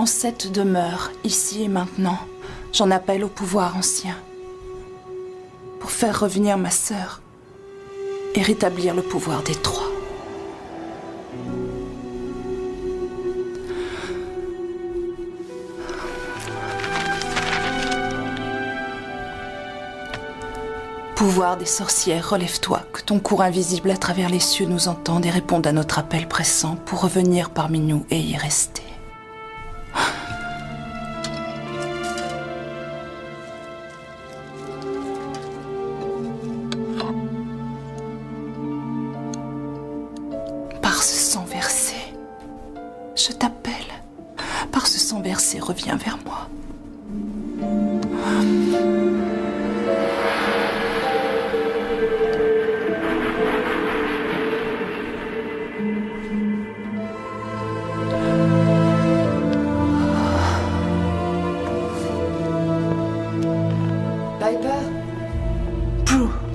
En cette demeure, ici et maintenant, j'en appelle au pouvoir ancien. Pour faire revenir ma sœur et rétablir le pouvoir des trois. Pouvoir des sorcières, relève-toi, que ton cours invisible à travers les cieux nous entende et réponde à notre appel pressant pour revenir parmi nous et y rester. Je t'appelle. Par ce sang versé, reviens vers moi. Viper Prue